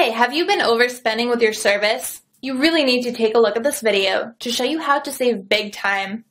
Hey, have you been overspending with your service? You really need to take a look at this video to show you how to save big time.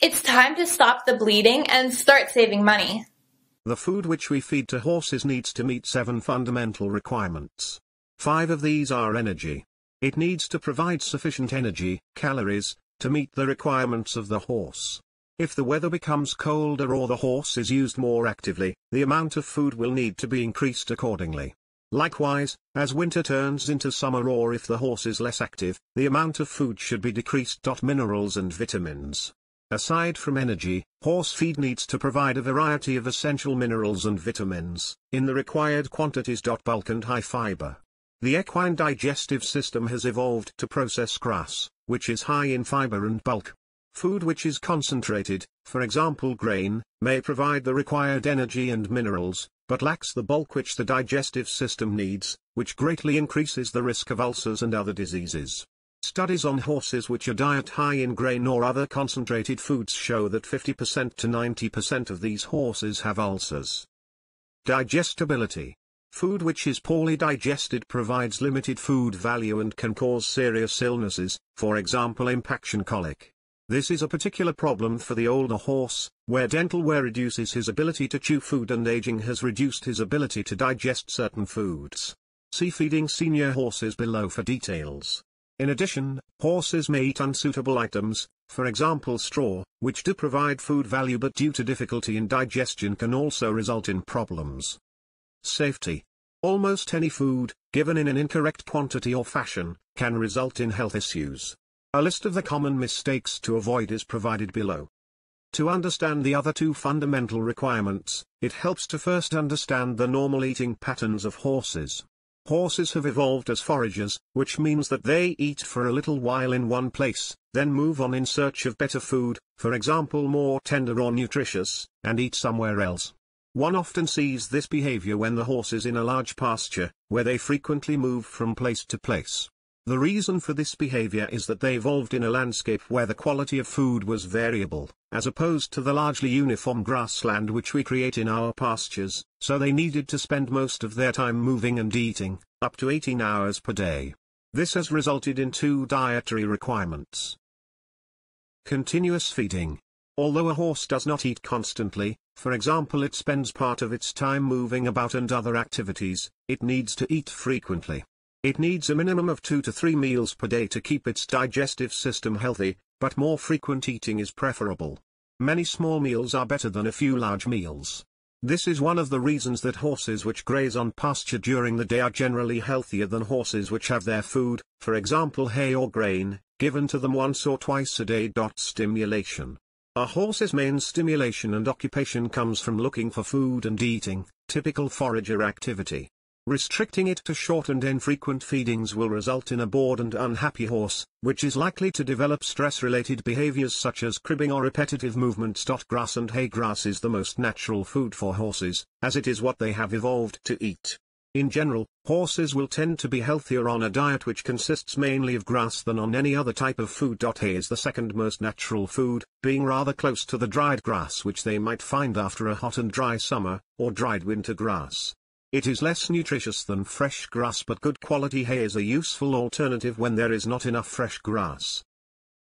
It's time to stop the bleeding and start saving money. The food which we feed to horses needs to meet seven fundamental requirements. Five of these are energy. It needs to provide sufficient energy, calories, to meet the requirements of the horse. If the weather becomes colder or the horse is used more actively, the amount of food will need to be increased accordingly. Likewise, as winter turns into summer or if the horse is less active, the amount of food should be decreased. Minerals and vitamins. Aside from energy, horse feed needs to provide a variety of essential minerals and vitamins, in the required quantities. Bulk and high fiber. The equine digestive system has evolved to process grass, which is high in fiber and bulk. Food which is concentrated, for example grain, may provide the required energy and minerals, but lacks the bulk which the digestive system needs, which greatly increases the risk of ulcers and other diseases. Studies on horses which are diet high in grain or other concentrated foods show that 50% to 90% of these horses have ulcers. Digestibility. Food which is poorly digested provides limited food value and can cause serious illnesses, for example impaction colic. This is a particular problem for the older horse, where dental wear reduces his ability to chew food and aging has reduced his ability to digest certain foods. See feeding senior horses below for details. In addition, horses may eat unsuitable items, for example straw, which do provide food value but due to difficulty in digestion can also result in problems. Safety. Almost any food, given in an incorrect quantity or fashion, can result in health issues. A list of the common mistakes to avoid is provided below. To understand the other two fundamental requirements, it helps to first understand the normal eating patterns of horses. Horses have evolved as foragers, which means that they eat for a little while in one place, then move on in search of better food, for example more tender or nutritious, and eat somewhere else. One often sees this behavior when the horse is in a large pasture, where they frequently move from place to place. The reason for this behavior is that they evolved in a landscape where the quality of food was variable, as opposed to the largely uniform grassland which we create in our pastures, so they needed to spend most of their time moving and eating, up to 18 hours per day. This has resulted in two dietary requirements. Continuous feeding. Although a horse does not eat constantly, for example it spends part of its time moving about and other activities, it needs to eat frequently. It needs a minimum of 2 to 3 meals per day to keep its digestive system healthy, but more frequent eating is preferable. Many small meals are better than a few large meals. This is one of the reasons that horses which graze on pasture during the day are generally healthier than horses which have their food, for example hay or grain, given to them once or twice a day. Stimulation. A horse's main stimulation and occupation comes from looking for food and eating, typical forager activity. Restricting it to short and infrequent feedings will result in a bored and unhappy horse, which is likely to develop stress-related behaviors such as cribbing or repetitive movements. Grass and hay grass is the most natural food for horses, as it is what they have evolved to eat. In general, horses will tend to be healthier on a diet which consists mainly of grass than on any other type of food. Hay is the second most natural food, being rather close to the dried grass which they might find after a hot and dry summer, or dried winter grass. It is less nutritious than fresh grass but good quality hay is a useful alternative when there is not enough fresh grass.